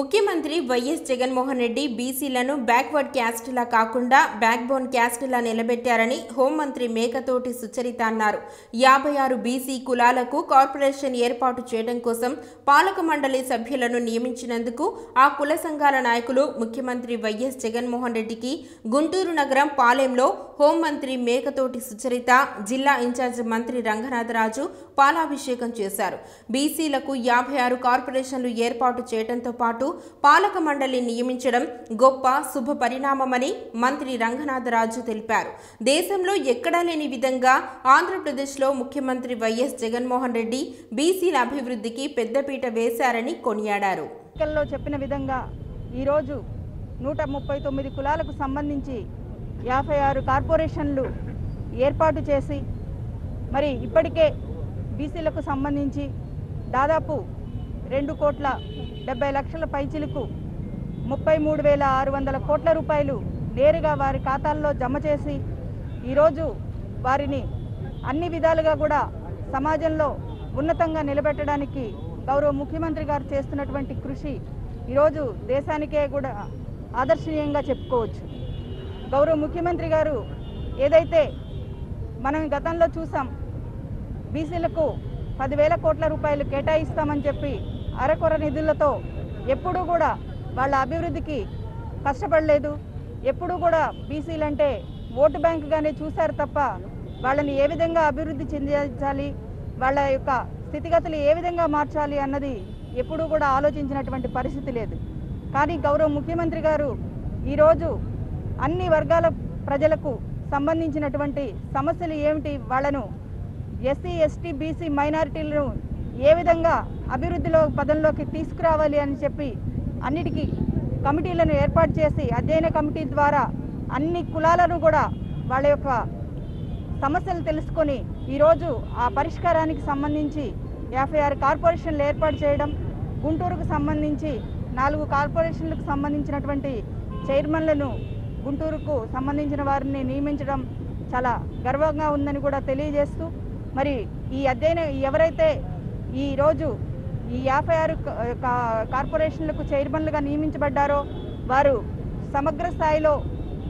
ముఖ్యమంత్రి వైఎస్ జగన్మోహన్ రెడ్డి బీసీలను బ్యాక్వర్డ్ క్యాస్ట్లా కాకుండా బ్యాక్బోన్ క్యాస్ట్లా నిలబెట్టారని హోంమంత్రి మేకతోటి సుచరిత అన్నారు. యాభై ఆరు బీసీ కులాలకు కార్పొరేషన్ ఏర్పాటు చేయడం కోసం పాలక మండలి సభ్యులను నియమించినందుకు ఆ కుల సంఘాల నాయకులు ముఖ్యమంత్రి వైఎస్ జగన్మోహన్ రెడ్డికి గుంటూరు నగరం పాలెంలో హోంమంత్రి మేకతోటి సుచరిత జిల్లా ఇన్ఛార్జ్ మంత్రి రంగనాథరాజు పాలాభిషేకం చేశారు. బీసీలకు యాభై ఆరు కార్పొరేషన్లు ఏర్పాటు చేయడంతో పాటు పాలక మండలి నియమించడం గొప్ప శుభ పరిణామమని మంత్రి రంగనాథరాజు తెలిపారు. దేశంలో ఎక్కడా లేని విధంగా ఆంధ్రప్రదేశ్లో ముఖ్యమంత్రి వైఎస్ జగన్మోహన్ రెడ్డి బీసీల అభివృద్ధికి పెద్దపీట వేశారని కొనియాడారు. చెప్పిన విధంగా ఈరోజు నూట ముప్పై తొమ్మిది కులాలకు సంబంధించి యాభై ఆరు కార్పొరేషన్లు ఏర్పాటు చేసి మరి ఇప్పటికే బీసీలకు సంబంధించి దాదాపు రెండు కోట్ల డెబ్బై లక్షల పైచిలకు ముప్పై మూడు వేల ఆరు వందల కోట్ల రూపాయలు నేరుగా వారి ఖాతాల్లో జమ చేసి ఈరోజు వారిని అన్ని విధాలుగా కూడా సమాజంలో ఉన్నతంగా నిలబెట్టడానికి గౌరవ ముఖ్యమంత్రి గారు చేస్తున్నటువంటి కృషి ఈరోజు దేశానికే కూడా ఆదర్శనీయంగా చెప్పుకోవచ్చు. గౌరవ ముఖ్యమంత్రి గారు ఏదైతే మనం గతంలో చూసాం బీసీలకు పదివేల కోట్ల రూపాయలు కేటాయిస్తామని చెప్పి అరకొర నిధులతో ఎప్పుడూ కూడా వాళ్ళ అభివృద్ధికి కష్టపడలేదు. ఎప్పుడూ కూడా బీసీలంటే ఓటు బ్యాంకుగానే చూశారు తప్ప వాళ్ళని ఏ విధంగా అభివృద్ధి చెందించాలి వాళ్ళ యొక్క స్థితిగతులు ఏ విధంగా మార్చాలి అన్నది ఎప్పుడూ కూడా ఆలోచించినటువంటి పరిస్థితి లేదు. కానీ గౌరవ ముఖ్యమంత్రి గారు ఈరోజు అన్ని వర్గాల ప్రజలకు సంబంధించినటువంటి సమస్యలు ఏమిటి? వాళ్ళను ఎస్సీ ఎస్టీ బీసీ మైనారిటీలను ఏ విధంగా అభివృద్ధిలో పదంలోకి తీసుకురావాలి అని చెప్పి అన్నిటికీ కమిటీలను ఏర్పాటు చేసి అధ్యయన కమిటీ ద్వారా అన్ని కులాలను కూడా వాళ్ళ యొక్క సమస్యలు తెలుసుకొని ఈరోజు ఆ పరిష్కారానికి సంబంధించి యాభై ఆరు కార్పొరేషన్లు ఏర్పాటు చేయడం గుంటూరుకు సంబంధించి నాలుగు కార్పొరేషన్లకు సంబంధించినటువంటి చైర్మన్లను గుంటూరుకు సంబంధించిన వారిని నియమించడం చాలా గర్వంగా ఉందని కూడా తెలియజేస్తూ మరి ఈ అధ్యయనం ఎవరైతే ఈరోజు ఈ యాభై ఆరు కార్పొరేషన్లకు చైర్మన్లుగా నియమించబడ్డారో వారు సమగ్ర స్థాయిలో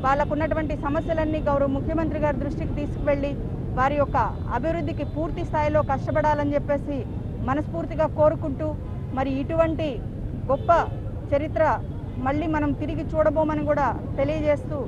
వాళ్ళకున్నటువంటి సమస్యలన్నీ గౌరవ ముఖ్యమంత్రి గారి దృష్టికి తీసుకువెళ్ళి వారి యొక్క అభివృద్ధికి పూర్తి స్థాయిలో కష్టపడాలని చెప్పేసి మనస్ఫూర్తిగా కోరుకుంటూ మరి ఇటువంటి గొప్ప చరిత్ర మళ్ళీ మనం తిరిగి చూడబోమని కూడా తెలియజేస్తూ